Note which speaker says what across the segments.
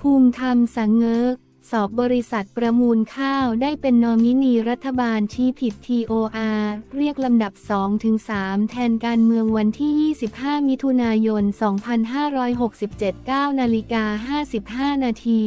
Speaker 1: ภูมิธรรมสังเงกสอบบริษัทประมูลข้าวได้เป็นนอมินีรัฐบาลชี้ผิด TOR เรียกลำดับ 2-3 แทนการเมืองวันที่ 25 มิถุนายน 2567 9นาฬิกา55 นาที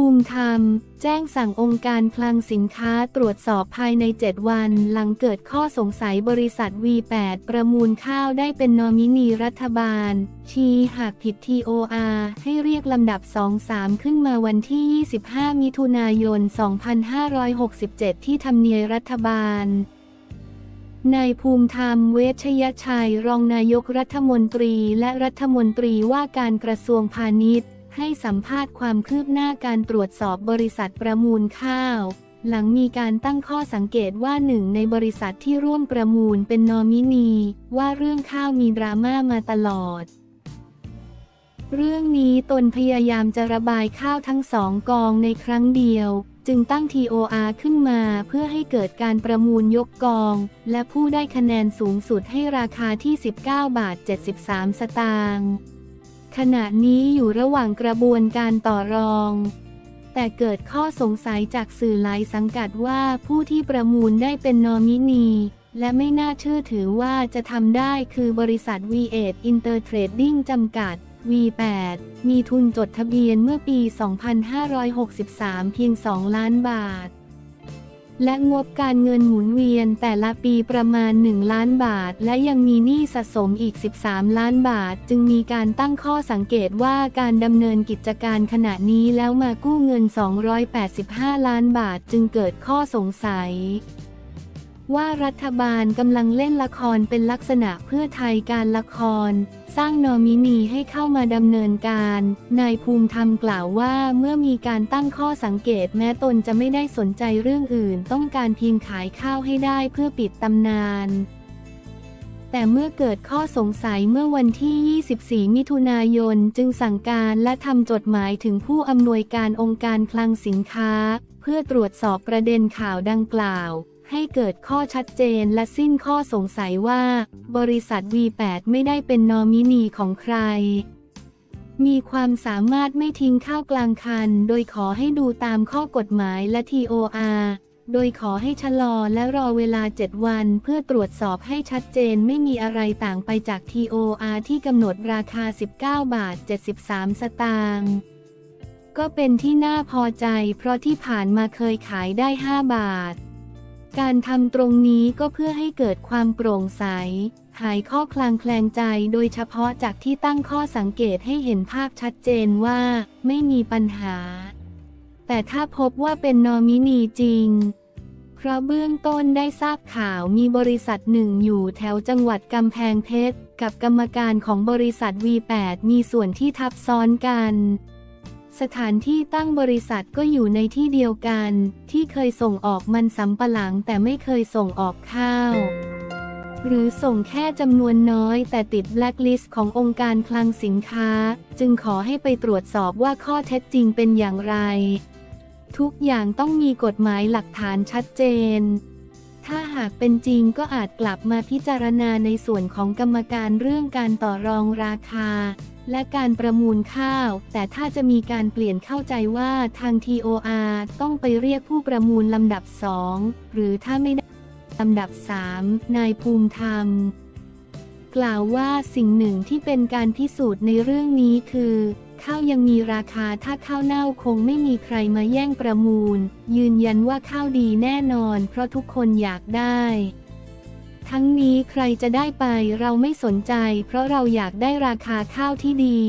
Speaker 1: ภูมิธรรม แจ้งสั่งองค์การคลังสินค้าตรวจสอบภายใน 7 วัน หลังเกิดข้อสงสัยบริษัท V8 ประมูลข้าวได้เป็นนอมินีรัฐบาล ชี้หากผิด TOR ให้เรียกลำดับ 2-3 ขึ้นมาวันที่ 25 มิถุนายน 2567 ที่ทำเนียรัฐบาลนายภูมิธรรมเวชยชัย รองนายกรัฐมนตรีและรัฐมนตรีว่าการกระทรวงพาณิชย์ ให้สัมภาษณ์ความคืบหน้าการตรวจสอบบริษัทประมูลข้าว หลังมีการตั้งข้อสังเกตว่าหนึ่งในบริษัทที่ร่วมประมูลเป็นนอมินี ว่าเรื่องข้าวมีดราม่ามาตลอด เรื่องนี้ตนพยายามจะระบายข้าวทั้งสองกองในครั้งเดียว จึงตั้ง TOR ขึ้นมาเพื่อให้เกิดการประมูลยกกอง และผู้ได้คะแนนสูงสุดให้ราคาที่ 19 บาท 73 สตางค์ ขณะนี้อยู่ระหว่างกระบวนการต่อรอง แต่เกิดข้อสงสัยจากสื่อหลายสังกัดว่าผู้ที่ประมูลได้เป็นนอมินี และไม่น่าเชื่อถือว่าจะทำได้คือบริษัท V8 Intertrading จำกัด V8 มีทุนจดทะเบียนเมื่อปี 2563 เพียง 2 ล้านบาท และงบการเงินหมุนเวียนแต่ละปีประมาณ 1 ล้านบาท และยังมีหนี้สะสมอีก 13 ล้านบาท จึงมีการตั้งข้อสังเกตว่าการดำเนินกิจการขณะนี้แล้วมากู้เงิน 285 ล้านบาทจึงเกิดข้อสงสัย ว่ารัฐบาลกำลังเล่นละครเป็นลักษณะเพื่อไทยการละคร สร้างนอมินีให้เข้ามาดำเนินการ นายภูมิธรรมกล่าวว่าเมื่อมีการตั้งข้อสังเกตแม้ตนจะไม่ได้สนใจเรื่องอื่น ต้องการเพียงขายข้าวให้ได้เพื่อปิดตำนานแต่เมื่อเกิดข้อสงสัยเมื่อวันที่ 24 มิถุนายน จึงสั่งการและทำจดหมายถึงผู้อำนวยการองค์การคลังสินค้า เพื่อตรวจสอบประเด็นข่าวดังกล่าว ให้เกิดข้อชัดเจนและสิ้นข้อสงสัยว่า บริษัท V8 ไม่ได้เป็นนอมินีของใคร มีความสามารถไม่ทิ้งข้าวกลางคัน โดยขอให้ดูตามข้อกฎหมายและ TOR โดยขอให้ชะลอและรอเวลา 7 วันเพื่อตรวจสอบให้ชัดเจนไม่มีอะไรต่างไปจาก TOR ที่กำหนดราคา 19 บาท 73 สตางค์ก็เป็นที่น่าพอใจเพราะที่ผ่านมาเคยขายได้ 5 บาท การทำตรงนี้ก็เพื่อให้เกิดความโปร่งใส หายข้อคลางแคลงใจโดยเฉพาะจากที่ตั้งข้อสังเกตให้เห็นภาพชัดเจนว่า ไม่มีปัญหา แต่ถ้าพบว่าเป็นนอมินีจริง เพราะเบื้องต้นได้ทราบข่าวมีบริษัทหนึ่งอยู่แถวจังหวัดกำแพงเพชรกับกรรมการของบริษัท V8 มีส่วนที่ทับซ้อนกัน สถานที่ตั้งบริษัทก็อยู่ในที่เดียวกัน ที่เคยส่งออกมันสำปะหลังแต่ไม่เคยส่งออกข้าว หรือส่งแค่จำนวนน้อยแต่ติดแบล็คลิสต์ขององค์การคลังสินค้า จึงขอให้ไปตรวจสอบว่าข้อเท็จจริงเป็นอย่างไร ทุกอย่างต้องมีกฎหมายหลักฐานชัดเจน ถ้าหากเป็นจริงก็อาจกลับมาพิจารณาในส่วนของกรรมการเรื่องการต่อรองราคา และการประมูลข้าว แต่ถ้าจะมีการเปลี่ยนเข้าใจว่าทาง TOR ต้องไปเรียกผู้ประมูลลำดับสองหรือถ้าไม่ได้ลำดับสามนายภูมิธรรม กล่าวว่าสิ่งหนึ่งที่เป็นการพิสูจน์ในเรื่องนี้คือ ข้าวยังมีราคาถ้าข้าวเน่าคงไม่มีใครมาแย่งประมูล ยืนยันว่าข้าวดีแน่นอน เพราะทุกคนอยากได้ ทั้งนี้ใครจะได้ไปเราไม่สนใจ เพราะเราอยากได้ราคาข้าวที่ดี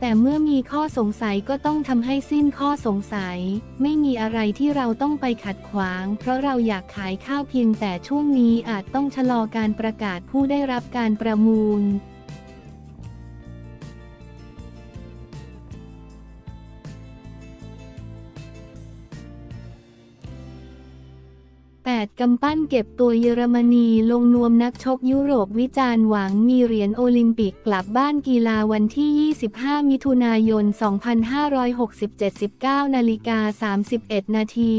Speaker 1: แต่เมื่อมีข้อสงสัยก็ต้องทำให้สิ้นข้อสงสัย ไม่มีอะไรที่เราต้องไปขัดขวาง เพราะเราอยากขายข้าวเพียงแต่ช่วงนี้อาจต้องชะลอการประกาศผู้ได้รับการประมูล 8กำปั้นเก็บตัวเยอรมนีลงนวมนักชกยุโรปวิจารณ์หวังมีเหรียญโอลิมปิกกลับบ้านกีฬาวันที่ 25 มิถุนายน 2567 19นาฬิกา31 นาที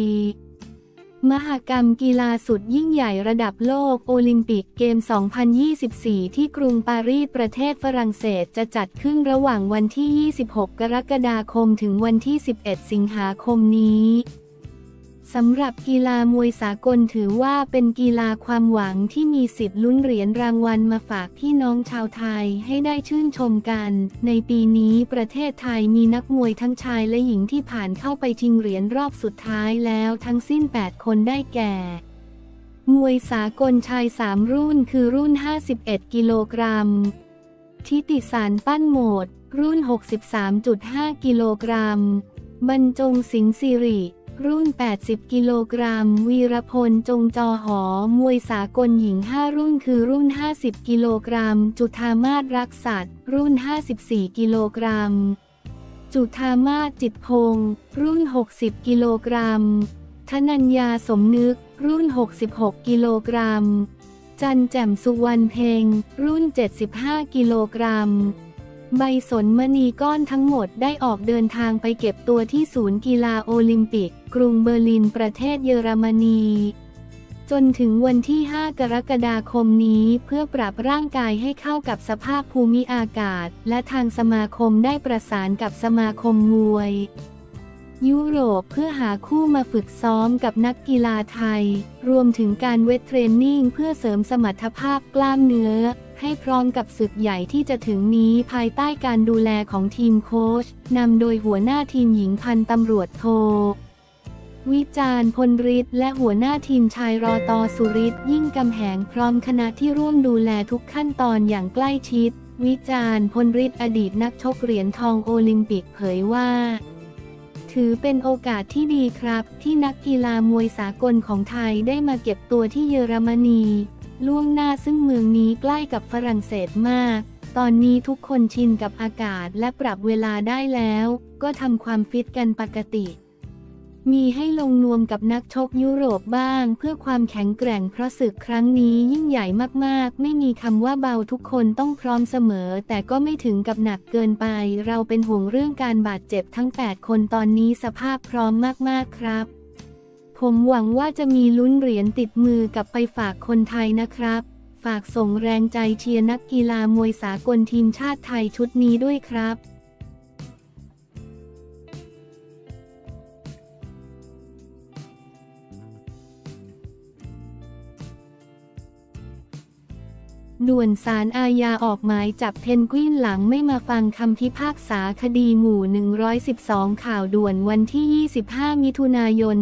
Speaker 1: มหกรรมกีฬาสุดยิ่งใหญ่ระดับโลกโอลิมปิกเกม 2024 ที่กรุงปารีสประเทศฝรั่งเศสจะจัดขึ้นระหว่างวันที่ 26 กรกฎาคมถึงวันที่ 11 สิงหาคมนี้ สำหรับกีฬามวยสากลถือว่าเป็นกีฬาความหวังที่มีสิทธิ์ลุ้นเหรียญรางวัลมาฝากพี่น้องชาวไทยให้ได้ชื่นชมกัน ในปีนี้ประเทศไทยมีนักมวยทั้งชายและหญิงที่ผ่านเข้าไปชิงเหรียญรอบสุดท้ายแล้วทั้งสิ้น 8 คนได้แก่ มวยสากลชาย 3 รุ่นคือรุ่น 51 กิโลกรัม ทิติสารปั้นโหมด รุ่น 63.5 กิโลกรัม บรรจงสิงห์สิริ รุ่น 80 กิโลกรัม วีรพล จงจอหอ มวยสากลหญิง 5 รุ่นคือรุ่น 50 กิโลกรัม จุธามาศรักษัตรุ่น 54 กิโลกรัม จุธามาศจิตพงศ์รุ่น 60 กิโลกรัม ธนัญญาสมนึก รุ่น 66 กิโลกรัม จันแจ่มสุวรรณเพงรุ่น 75 กิโลกรัม ใบสนมณีก้อนทั้งหมดได้ออกเดินทางไปเก็บตัวที่ศูนย์กีฬาโอลิมปิก กรุงเบอร์ลินประเทศเยอรมนี จนถึงวันที่ 5 กรกฎาคมนี้เพื่อปรับร่างกายให้เข้ากับสภาพภูมิอากาศ และทางสมาคมได้ประสานกับสมาคมมวย ยุโรปเพื่อหาคู่มาฝึกซ้อมกับนักกีฬาไทย รวมถึงการ weight training เพื่อเสริมสมรรถภาพกล้ามเนื้อ ให้พร้อมกับศึกใหญ่ที่จะถึงนี้ภายใต้การดูแลของทีมโค้ชนำโดยหัวหน้าทีมหญิงพันตำรวจโทวิจารณ์พลฤทธิ์และหัวหน้าทีมชายรอตอสุริศยิ่งกำแหงพร้อมคณะที่ร่วมดูแลทุกขั้นตอนอย่างใกล้ชิด วิจารณ์พลฤทธิ์อดีตนักชกเหรียญทองโอลิมปิกเผยว่า ถือเป็นโอกาสที่ดีครับ ที่นักกีฬามวยสากลของไทยได้มาเก็บตัวที่เยอรมนี ล่วงหน้าซึ่งเมืองนี้ใกล้กับฝรั่งเศสมาก ตอนนี้ทุกคนชินกับอากาศและปรับเวลาได้แล้ว ก็ทำความฟิตกันปกติ มีให้ลงนวมกับนักชกยุโรปบ้าง เพื่อความแข็งแกร่งเพราะศึกครั้งนี้ยิ่งใหญ่มากๆ ไม่มีคำว่าเบาทุกคนต้องพร้อมเสมอ แต่ก็ไม่ถึงกับหนักเกินไป เราเป็นห่วงเรื่องการบาดเจ็บทั้ง 8 คนตอนนี้สภาพพร้อมมากๆครับ ผมหวังว่าจะมีลุ้นเหรียญติดมือกลับไปฝากคนไทยนะครับ ฝากส่งแรงใจเชียร์นักกีฬามวยสากลทีมชาติไทยชุดนี้ด้วยครับ ด่วนสารอาญาออกหมายจับเพนกวินหลังไม่มาฟังคำพิพากษาคดีหมู่ 112 ข่าวด่วนวันที่ 25 มิถุนายน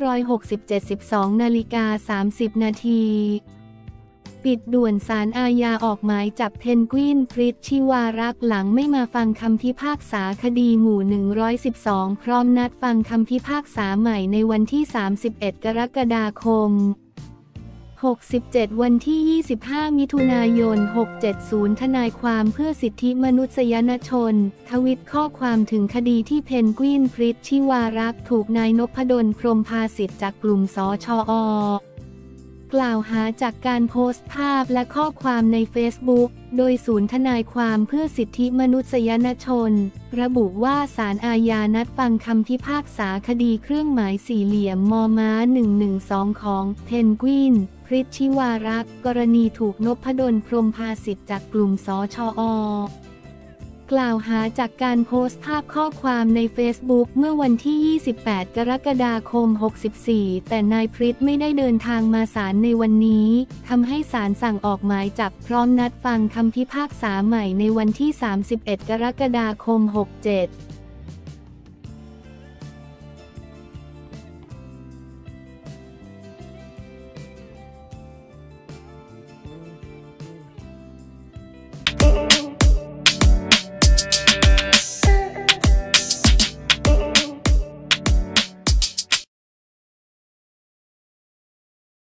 Speaker 1: 2567 12นาฬิกา 30 นาทีปิดด่วนสารอาญาออกหมายจับเพนกวินพริชชิวารักหลังไม่มาฟังคำพิพากษาคดีหมู่ 112 พร้อมนัดฟังคำพิพากษาใหม่ในวันที่ 31 กรกฎาคม 67 วันที่ 25 มิถุนายน 670 ทนายความเพื่อสิทธิมนุษยชน ทวิตข้อความถึงคดีที่เพนกวินฟริตชิวารักถูกนายนพดลพรมพาสิทธิ์จากกลุ่มสชออกล่าวหาจากการโพสต์ภาพและข้อความในเฟซบุ๊กโดยศูนย์ทนายความเพื่อสิทธิมนุษยชน ระบุว่าศาลอาญานัดฟังคำพิพากษาคดีเครื่องหมายสี่เหลี่ยมมอม้า 112 ของเพนกวิน พริษฐ์ ชิวารักษ์กรณีถูกนพดลพรมพาสิทธิ์จากกลุ่มศชอ กล่าวหาจากการโพสต์ภาพข้อความในเฟซบุ๊กเมื่อวันที่ 28 กรกฎาคม 64 แต่นายพริษฐ์ไม่ได้เดินทางมาศาลในวันนี้ทำให้ศาลสั่งออกหมายจับพร้อมนัดฟังคำพิพากษาใหม่ในวันที่ 31 กรกฎาคม 67